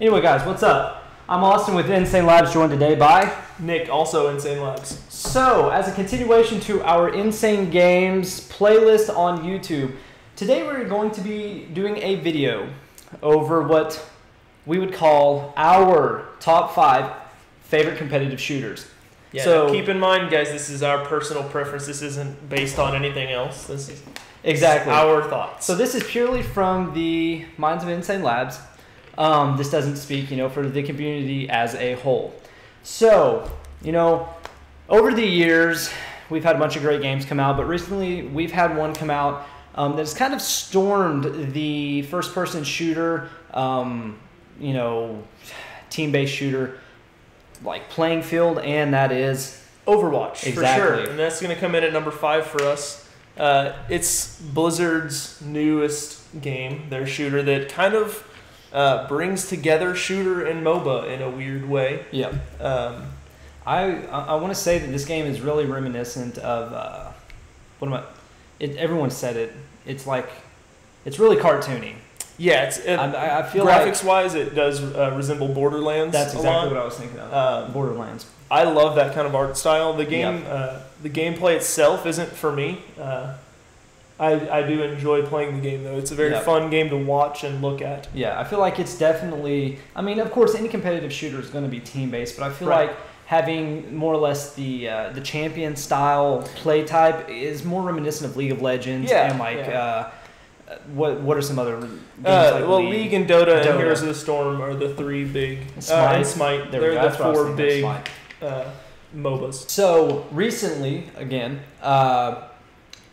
Anyway, guys, what's up? I'm Austin with Insane Labz, joined today by. Nick, also Insane Labz. So, as a continuation to our Insane Gamez playlist on YouTube, today we're going to be doing a video over what we would call our top five favorite competitive shooters. Yeah. So- keep in mind, guys, this is our personal preference. This isn't based on anything else. This is Exactly. our thoughts. So this is purely from the minds of Insane Labz. Um, this doesn't speak, you know, for the community as a whole. So, you know, over the years, we've had a bunch of great games come out, but recently we've had one come out um, that's kind of stormed the first-person shooter, um, you know, team-based shooter, like playing field, and that is Overwatch Exactly. for sure, and that's going to come in at number five for us. Uh, it's Blizzard's newest game, their shooter that kind of uh, brings together shooter and MOBA in a weird way. yeah. Um, I I, want to say that this game is really reminiscent of uh, what am I? It, everyone said it. It's like it's really cartoony. yeah, it's it, I, I- feel like graphics wise, it does uh, resemble Borderlands. that's exactly what I was thinking of. Um, Borderlands. I love that kind of art style. The game, uh, the gameplay itself isn't for me. Uh, I I do enjoy playing the game though. It's a very Yep. fun game to watch and look at. Yeah, I feel like it's definitely. I mean, of course, any competitive shooter is going to be team based, but I feel Right. like having more or less the uh, the champion style play type is more reminiscent of League of Legends Yeah, and like. yeah. Uh, what what are some other games Uh, like well, League and Dota, Dota. and Heroes of the Storm are the three big. Uh, Smite. and Smite. There They're the that's what I was four big uh, MOBAs. So recently, again, uh,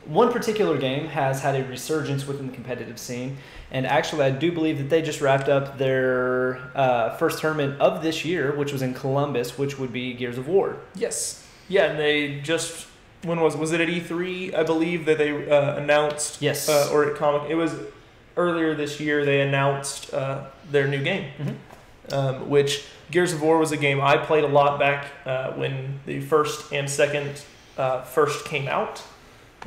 one particular game has had a resurgence within the competitive scene, and actually, I do believe that they just wrapped up their uh, first tournament of this year, which was in Columbus, which would be Gears of War. Yes. Yeah, and they just when was was it at E3? I believe that they uh, announced Yes. uh, or at Comic. It was earlier this year. They announced uh, their new game, Mhm. um, which Gears of War was a game I played a lot back uh, when the first and second uh, first came out.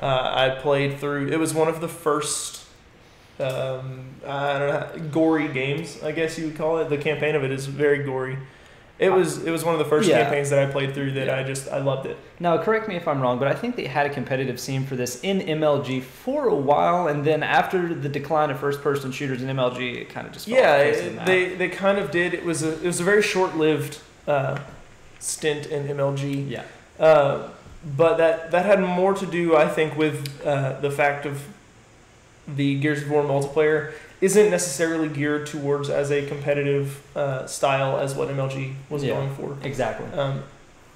Uh, I played through. It was one of the first. Um, I don't know, gory games. I guess you would call it. The campaign of it is very gory. It was it was one of the first Yeah. campaigns that I played through that Yeah. I just I loved it. Now, correct me if I'm wrong, but I think they had a competitive scene for this in MLG for a while, and then after the decline of first-person shooters in MLG, it kind of just Yeah, it- they they kind of did. It was a it was a very short lived uh, stint in MLG. yeah. Uh, but that that had more to do, I think, with uh, the fact of the Gears of War multiplayer isn't necessarily geared towards as a competitive uh, style as what MLG was Yeah. going for. Exactly. Um,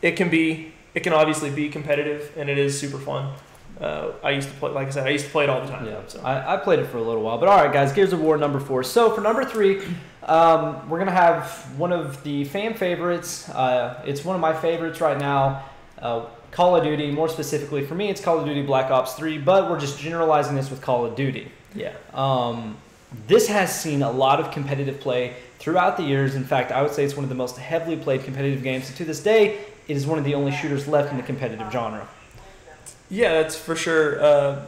it can be, it can obviously be competitive, and it is super fun. Uh, I used to play, like I said, I used to play it all the time. Yeah, So. I, I played it for a little while, but all right, guys, Gears of War number four. So for number three, um, we're gonna have one of the fan favorites. Uh, it's one of my favorites right now. Call of Duty, more specifically for me, it's Call of Duty Black Ops 3, but we're just generalizing this with Call of Duty. yeah. Um, this has seen a lot of competitive play throughout the years. In fact, I would say it's one of the most heavily played competitive games. And to this day, it is one of the only shooters left in the competitive genre. Yeah, that's for sure. Uh,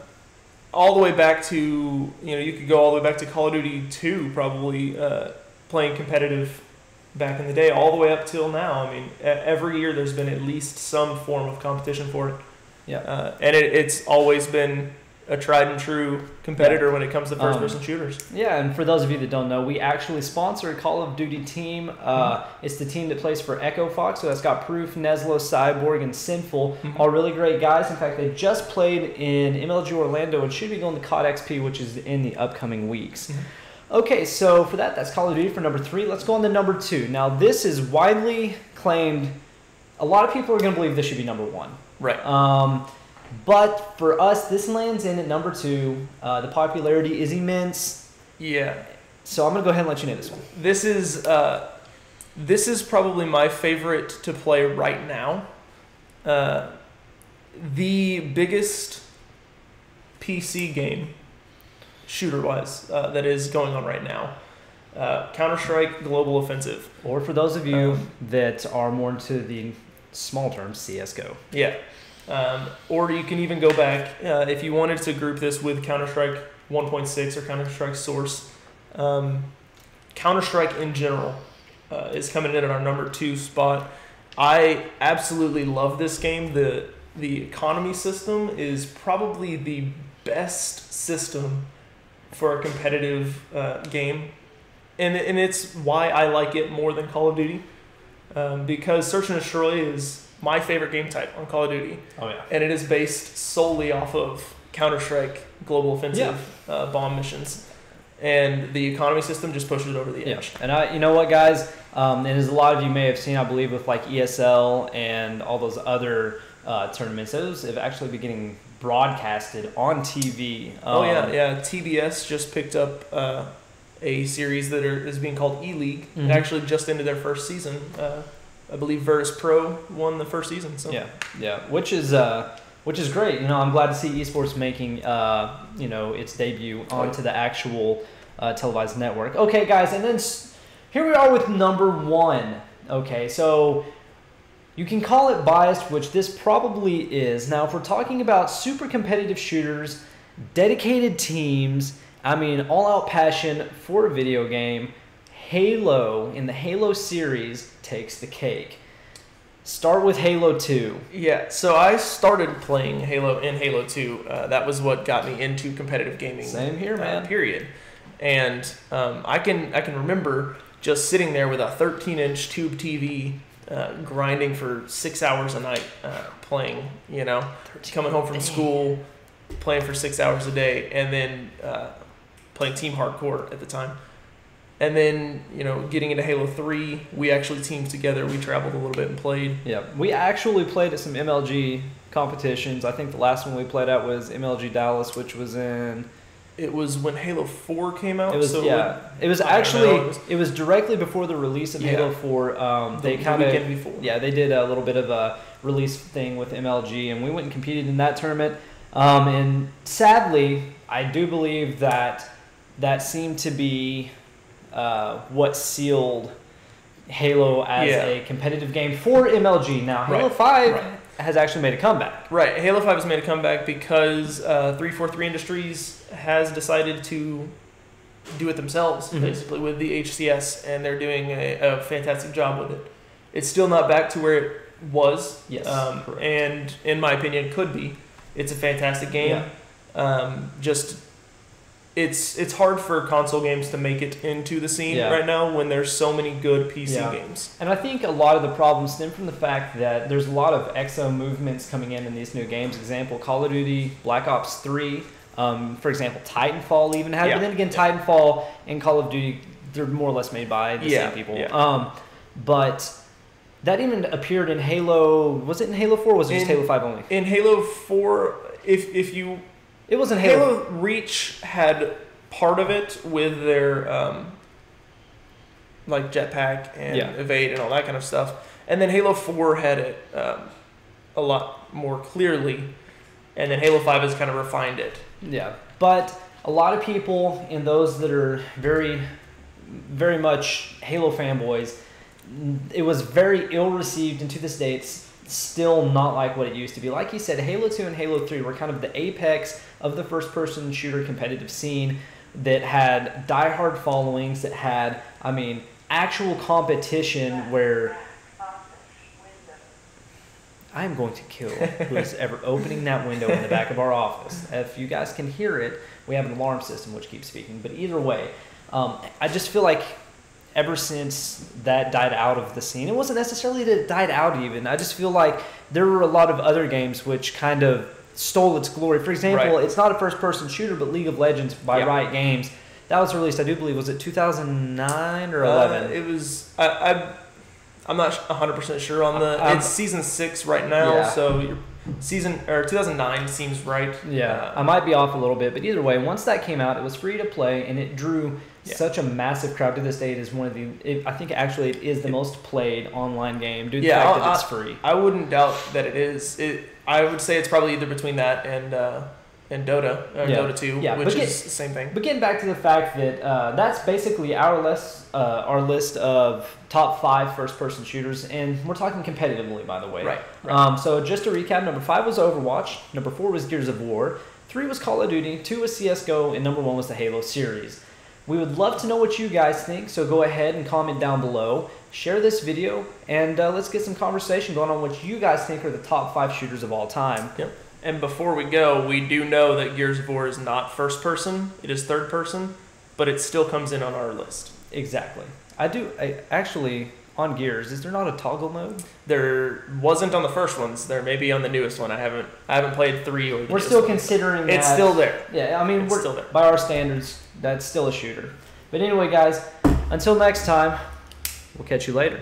all the way back to you know you could go all the way back to Call of Duty Two, probably uh, playing competitive back in the day, all the way up till now. I mean, every year there's been at least some form of competition for it. Yeah. uh, and it, it's always been a tried and true competitor when it comes to first person shooters. Yeah, and for those of you that don't know, we actually sponsor a Call of Duty team. Uh, It's the team that plays for Echo Fox, so that's got Proof, Neslo, Cyborg, and Sinful. Mhm. All really great guys. In fact, they just played in MLG Orlando and should be going to COD XP, which is in the upcoming weeks. Mhm. Okay, so for that, that's Call of Duty for number three. Let's go on to number two. Now, this is widely claimed. A lot of people are going to believe this should be number one. Right. Um, but for us, this lands in at number two. Uh, the popularity is immense. Yeah. So I'm gonna go ahead and let you know this one. This is uh, this is probably my favorite to play right now. Uh, the biggest PC game, shooter wise, uh, that is going on right now. Uh, Counter Strike Global Offensive. Or for those of you Um, that are more into the small term CS:GO. Yeah. Um, or you can even go back uh, if you wanted to group this with Counter Strike 1.6 or Counter Strike Source. Um, Counter Strike in general uh, is coming in at our number two spot. I absolutely love this game. the The economy system is probably the best system for a competitive uh, game, and and it's why I like it more than Call of Duty, um, because Search and Destroy is my favorite game type on Call of Duty, Oh yeah. and it is based solely off of Counter Strike Global Offensive uh, bomb missions, and the economy system just pushes it over the Yeah, edge. and I, you know what, guys, um, and as a lot of you may have seen, I believe with like ESL and all those other uh, tournaments, those have actually been getting broadcasted on TV. Oh yeah, Um, yeah. TBS just picked up uh, a series that are, is being called E League. Mhm. It actually just ended their first season. Uh, I believe Virtus Pro won the first season. So Yeah, yeah, which is uh, which is great. You know, I'm glad to see esports making uh, you know its debut onto the actual uh, televised network. Okay, guys, and then s- here we are with number one. Okay, so you can call it biased, which this probably is. Now, if we're talking about super competitive shooters, dedicated teams, I mean, all out passion for a video game, Halo in the Halo series takes the cake. Start with Halo 2. yeah. So I started playing Halo in Halo Two. Uh, that was what got me into competitive gaming. Same here, uh, man. period. And um, I can I can remember just sitting there with a 13 inch tube TV, uh, grinding for six hours a night, uh, playing. You know, coming home from school, playing for six hours a day, and then uh, playing Team Hardcore at the time. And then you know, getting into Halo Three, we actually teamed together. We traveled a little bit and played. Yeah, we actually played at some MLG competitions. I think the last one we played at was MLG Dallas, which was in. It was when Halo Four came out. It was so yeah. It was I know, actually it was- it was directly before the release of Yeah. Halo Four. Um, the, they the kind of yeah they did a little bit of a release thing with MLG, and we went and competed in that tournament. Um, and sadly, I do believe that that seemed to be uh, what sealed Halo as Yeah. a competitive game for MLG. Now, Halo Right, Five right. Has actually made a comeback. Right, Halo Five has made a comeback because uh, 343 Industries has decided to do it themselves, Mhm. basically with the HCS, and they're doing a, a fantastic job with it. It's still not back to where it was, Yes, um, and in my opinion, could be. It's a fantastic game. Um, just it's it's hard for console games to make it into the scene Yeah. right now when there's so many good PC Yeah. games. And I think a lot of the problems stem from the fact that there's a lot of exo movements coming in in these new games. Example, Call of Duty, Black Ops 3, um, for example, Titanfall even had. Yeah. But then again, Titanfall and Call of Duty, they're more or less made by the same people. yeah. Um, but that even appeared in Halo. Was it in Halo 4 was it just Halo 5 only? In Halo 4, if if you It wasn't Halo. Halo Reach had part of it with their um, like jetpack and Yeah. evade and all that kind of stuff, and then Halo Four had it um, a lot more clearly, and then Halo Five has kind of refined it. Yeah, but a lot of people and those that are very, very much Halo fanboys, it was very ill received, and to this day, it's still not like what it used to be. Like you said, Halo 2 and Halo 3 were kind of the apex of the first person shooter competitive scene that had diehard followings, that had, I mean, actual competition where. I am going to kill who is ever opening that window in the back of our office. If you guys can hear it, we have an alarm system which keeps speaking. But either way, um, I just feel like ever since that died out of the scene, it wasn't necessarily that it died out even. I just feel like there were a lot of other games which kind of stole its glory. For example, Right. it's not a first person shooter, but League of Legends by Yeah. Riot Games. That was released, I do believe, was it 2009 or Uh, 11? it was I, I I'm not hundred percent sure on the. I'm- it's season six right now, Yeah. so season or 2009 seems right. Yeah, Uh, I might be off a little bit, but either way, once that came out, it was free to play, and it drew Yeah. such a massive crowd. To this day, it is one of the. It, I think actually it is the It- most played online game due to Yeah, the fact I'll- that it's free. I wouldn't doubt that it is. It. I would say it's probably either between that and uh, and Dota or Yeah. Dota Two, Yeah, which but is the same thing. But getting back to the fact that uh, that's basically our list, uh, our list of top five first-person shooters, and we're talking competitively, by the way. Right. right. Um, so just to recap, number five was Overwatch, number four was Gears of War, three was Call of Duty, two was CS:GO, and number one was the Halo series. We would love to know what you guys think, so go ahead and comment down below. Share this video, and uh, let's get some conversation going on what you guys think are the top five shooters of all time. Yep. And before we go, we do know that Gears of War is not first person; it is third person, but it still comes in on our list. Exactly. I do. I actually on Gears. Is there not a toggle mode? There wasn't on the first ones. There may be on the newest one. I haven't. I haven't played three or. We're still one. considering. It's that- still there. Yeah, I mean, It's we're, still there. by our standards, that's still a shooter. But anyway, guys, until next time, we'll catch you later.